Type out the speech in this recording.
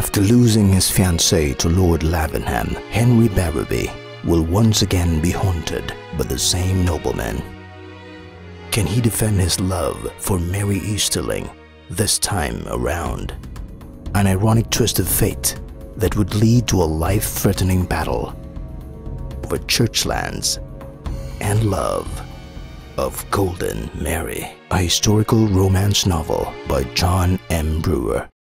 After losing his fiancée to Lord Lavenham, Henry Barrowby will once again be haunted by the same nobleman. Can he defend his love for Mary Easterling this time around? An ironic twist of fate that would lead to a life-threatening battle over church lands and love of Golden Mary, a historical romance novel by John M. Brewer.